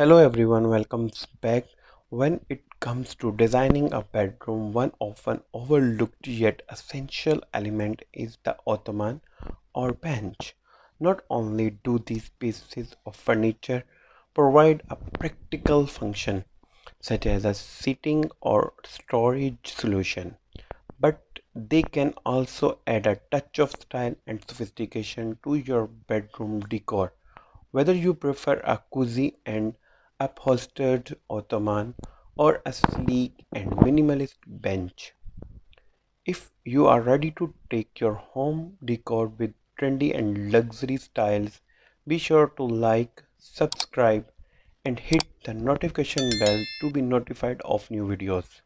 Hello everyone, welcome back. When it comes to designing a bedroom, one often overlooked yet essential element is the ottoman or bench. Not only do these pieces of furniture provide a practical function, such as a seating or storage solution, but they can also add a touch of style and sophistication to your bedroom decor. Whether you prefer a cozy and upholstered ottoman or a sleek and minimalist bench, if you are ready to take your home decor with trendy and luxury styles, be sure to like, subscribe, and hit the notification bell to be notified of new videos.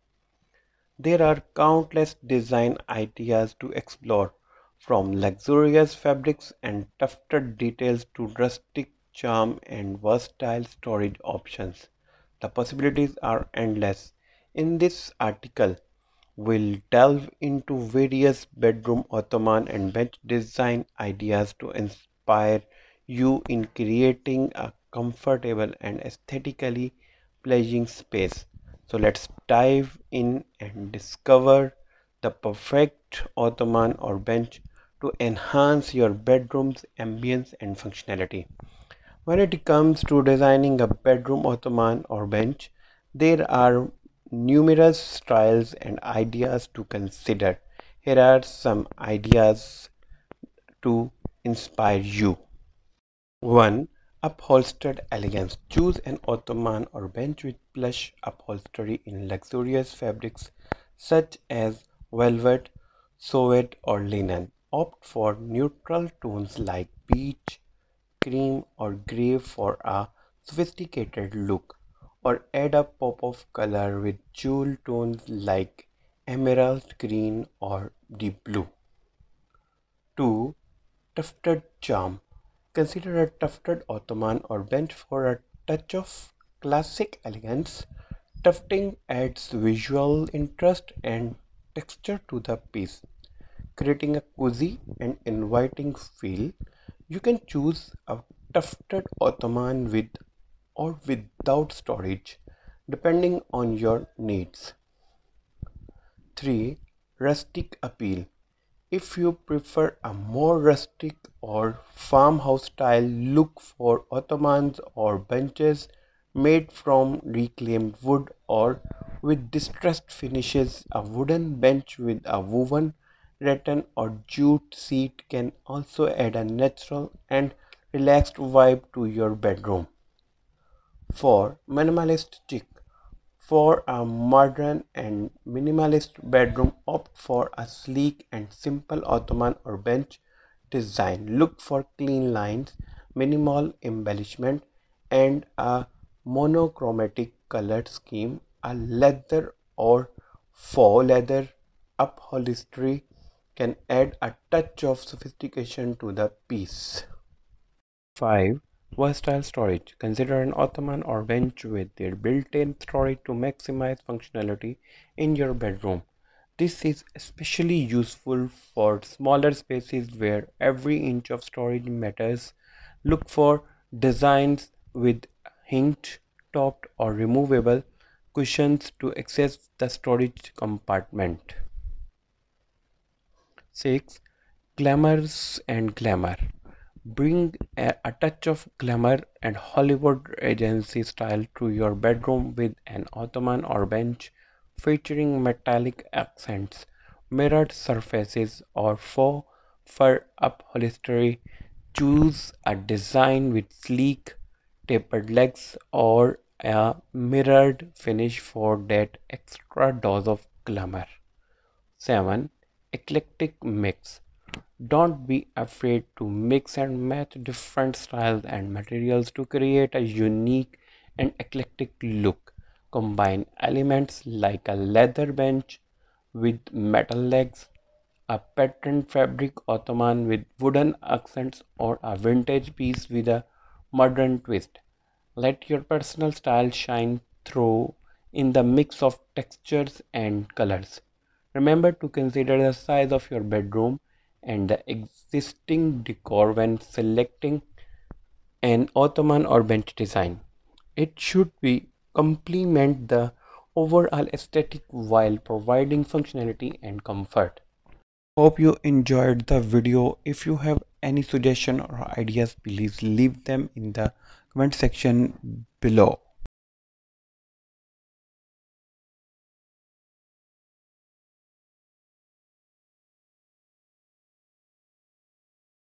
There are countless design ideas to explore, from luxurious fabrics and tufted details to rustic charm and versatile storage options. The possibilities are endless. In this article, we'll delve into various bedroom ottoman and bench design ideas to inspire you in creating a comfortable and aesthetically pleasing space. So let's dive in and discover the perfect ottoman or bench to enhance your bedroom's ambience and functionality. When it comes to designing a bedroom ottoman or bench, there are numerous styles and ideas to consider. Here are some ideas to inspire you. 1. Upholstered elegance. Choose an ottoman or bench with plush upholstery in luxurious fabrics such as velvet, suede, or linen. Opt for neutral tones like beige, cream or gray for a sophisticated look or add a pop of color with jewel tones like emerald green or deep blue. 2. Tufted charm. Consider a tufted ottoman or bench for a touch of classic elegance. Tufting adds visual interest and texture to the piece, creating a cozy and inviting feel. You can choose a tufted ottoman with or without storage depending on your needs. 3. Rustic appeal. If you prefer a more rustic or farmhouse style, look for ottomans or benches made from reclaimed wood or with distressed finishes. A wooden bench with a woven rattan or jute seat can also add a natural and relaxed vibe to your bedroom. 4. Minimalist chic. For a modern and minimalist bedroom, opt for a sleek and simple ottoman or bench design. Look for clean lines, minimal embellishment, and a monochromatic color scheme. A leather or faux leather upholstery can add a touch of sophistication to the piece. 5. Versatile storage. Consider an ottoman or bench with their built-in storage to maximize functionality in your bedroom. This is especially useful for smaller spaces where every inch of storage matters. Look for designs with hinged, topped or removable cushions to access the storage compartment. 6. Glamours and glamour. Bring a, a, touch of glamour and Hollywood Regency style to your bedroom with an ottoman or bench featuring metallic accents, mirrored surfaces, or faux fur upholstery. Choose a design with sleek, tapered legs or a mirrored finish for that extra dose of glamour. 7 eclectic mix. Don't be afraid to mix and match different styles and materials to create a unique and eclectic look. Combine elements like a leather bench with metal legs, a patterned fabric ottoman with wooden accents, or a vintage piece with a modern twist. Let your personal style shine through in the mix of textures and colors. Remember to consider the size of your bedroom and the existing decor when selecting an ottoman or bench design. It should be complement the overall aesthetic while providing functionality and comfort. Hope you enjoyed the video. If you have any suggestion or ideas, please leave them in the comment section below.